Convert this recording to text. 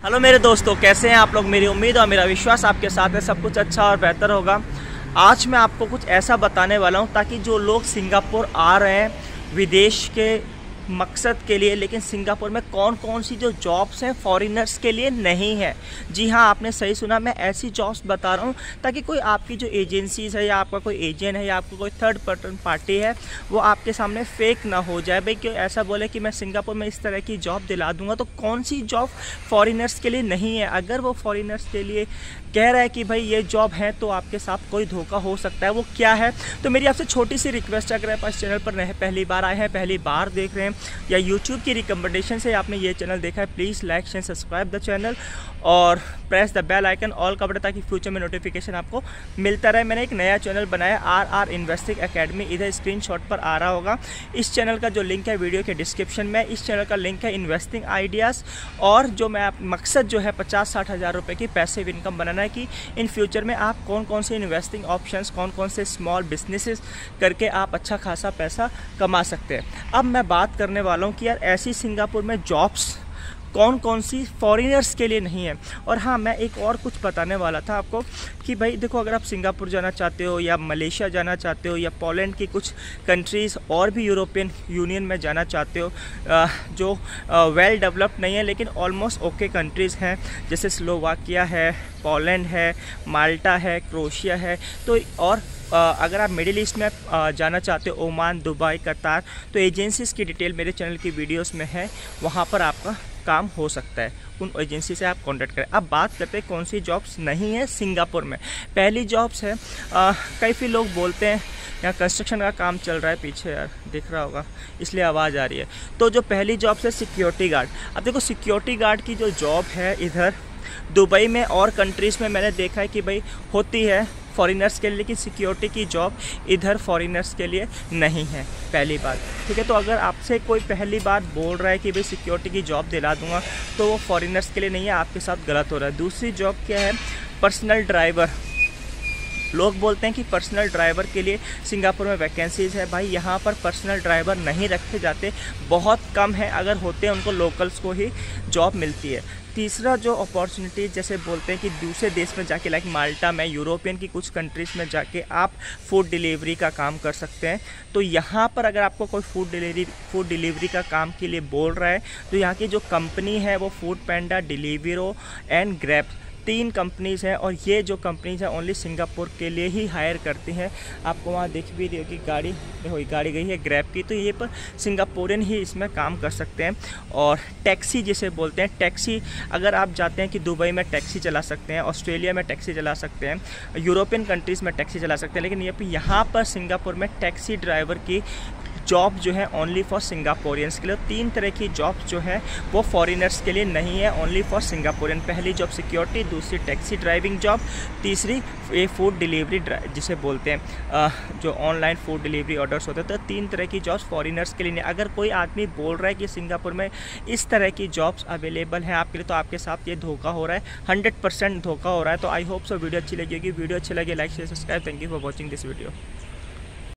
Hello मेरे दोस्तों, कैसे हैं आप लोग? मेरी उम्मीद और मेरा विश्वास आपके साथ है, सब कुछ अच्छा और बेहतर होगा। आज मैं आपको कुछ ऐसा बताने वाला हूँ ताकि जो लोग सिंगापुर आ रहे हैं, विदेश के मकसद के लिए, लेकिन सिंगापुर में कौन कौन सी जो जॉब्स हैं फॉरेनर्स के लिए नहीं है? जी हाँ आपने सही सुना, मैं ऐसी जॉब्स बता रहा हूँ, ताकि कोई आपकी जो एजेंसीज है, या आपका कोई एजेंट है, या आपको कोई थर्ड पर्सन पार्टी है, वो आपके सामने फेक ना हो जाए। भाई, क्यों ऐसा बोले कि मैं सिंगापुर में इस तरह की जॉब दिला दूँगा? तो कौन सी जॉब फॉरेनर्स के लिए नहीं है? अगर वो फॉरेनर्स के लिए कह रहा है कि भाई, ये जॉब है तो आपके साथ कोई धोखा हो सकता है। वो क्या है? तो मेरी आपसे छोटी सी रिक्वेस्ट है, अगर आप इस चैनल पर पहली बार आए हैं, पहली बार देख रहे हैं या यूट्यूब की रिकमेंडेशन से आपने ये चैनल देखा है please like share subscribe the channel और press the bell icon all का बटन ताकि फ्यूचर में नोटिफिकेशन आपको मिलता रहे। मैंने एक नया चैनल बनाया आर आर इन्वेस्टिंग अकेडमी इधर स्क्रीनशॉट पर आ रहा होगा। इस चैनल का जो लिंक है वीडियो के डिस्क्रिप्शन में, इस चैनल का लिंक है इन्वेस्टिंग आइडियाज़ और जो मैं मकसद जो है पचास साठ हज़ार रुपये की पैसे इनकम बनाना है कि इन फ्यूचर में आप कौन कौन से इन्वेस्टिंग ऑप्शंस कौन कौन से स्मॉल बिजनेसेस करके आप अच्छा खासा पैसा कमा सकते हैं। अब मैं बात करने वाला हूँ कि यार ऐसी सिंगापुर में जॉब्स कौन कौन सी फॉरेनर्स के लिए नहीं है। और हाँ मैं एक और कुछ बताने वाला था आपको कि भाई देखो, अगर आप सिंगापुर जाना चाहते हो या मलेशिया जाना चाहते हो या पोलैंड की कुछ कंट्रीज़ और भी यूरोपियन यूनियन में जाना चाहते हो जो वेल डेवलप्ड नहीं है, लेकिन ऑलमोस्ट ओके कंट्रीज़ हैं, जैसे स्लोवाकिया है, पोलैंड है, माल्टा है, क्रोशिया है तो और अगर आप मिडिल ईस्ट में जाना चाहते हो, ओमान, दुबई, कतार तो एजेंसीज़ की डिटेल मेरे चैनल की वीडियोस में है, वहाँ पर आपका काम हो सकता है। उन एजेंसी से आप कॉन्टैक्ट करें। अब बात करते हैं कौन सी जॉब्स नहीं है सिंगापुर में। पहली जॉब्स है कई फिर लोग बोलते हैं, यहाँ कंस्ट्रक्शन का काम चल रहा है पीछे यार, दिख रहा होगा, इसलिए आवाज़ आ रही है। तो जो पहली जॉब है सिक्योरिटी गार्ड अब देखो सिक्योरिटी गार्ड की जो जॉब है इधर, दुबई में और कंट्रीज़ में मैंने देखा है कि भाई होती है फॉरेनर्स के लिए, लेकिन सिक्योरिटी की जॉब इधर फॉरेनर्स के लिए नहीं है, पहली बात। ठीक है तो अगर आपसे कोई पहली बार बोल रहा है कि भाई सिक्योरिटी की जॉब दिला दूँगा तो वो फॉरेनर्स के लिए नहीं है, आपके साथ गलत हो रहा है। दूसरी जॉब क्या है? Personal driver. लोग बोलते हैं कि पर्सनल ड्राइवर के लिए सिंगापुर में वैकेंसीज़ है। भाई, यहाँ पर पर्सनल ड्राइवर नहीं रखे जाते, बहुत कम है। अगर होते हैं उनको लोकल्स को ही जॉब मिलती है। तीसरा जो अपॉर्चुनिटी जैसे बोलते हैं कि दूसरे देश में जाके लाइक माल्टा में, यूरोपियन की कुछ कंट्रीज़ में जाके आप फ़ूड डिलीवरी का काम कर सकते हैं। तो यहाँ पर अगर आपको कोई फ़ूड डिलीवरी फ़ूड डिलीवरी का काम के लिए बोल रहा है तो यहाँ की जो कंपनी है, वो Foodpanda Deliveroo and Grab तीन कंपनीज़ हैं और ये जो कंपनीज़ हैं ओनली सिंगापुर के लिए ही हायर करती हैं। आपको वहाँ दिख भी रही होगी गाड़ी देखो गाड़ी गई है ग्रैब की तो ये पर सिंगापुरियन ही इसमें काम कर सकते हैं। और टैक्सी जिसे बोलते हैं, टैक्सी, अगर आप जाते हैं कि दुबई में टैक्सी चला सकते हैं, ऑस्ट्रेलिया में टैक्सी चला सकते हैं, यूरोपियन कंट्रीज़ में टैक्सी चला सकते हैं, लेकिन ये यहाँ पर सिंगापुर में टैक्सी ड्राइवर की जॉब जो है ओनली फॉर सिंगापोरियंस के लिए। तीन तरह की जॉब जो है, वो फॉरेनर्स के लिए नहीं है ओनली फॉर सिंगापोरियन पहली जॉब सिक्योरिटी दूसरी टैक्सी ड्राइविंग जॉब तीसरी ये फ़ूड डिलीवरी जिसे बोलते हैं जो ऑनलाइन फ़ूड डिलीवरी ऑर्डर्स होते हैं। तो तीन तरह की जॉब्स फॉरेनर्स के लिए नहीं। अगर कोई आदमी बोल रहा है कि सिंगापुर में इस तरह की जॉब्स अवेलेबल हैं आपके लिए तो आपके साथ ये धोखा हो रहा है हंड्रेड परसेंट धोखा हो रहा है। तो आई होप सो वीडियो अच्छी लगी होगी। वीडियो अच्छी लगी like share subscribe thank you for watching this video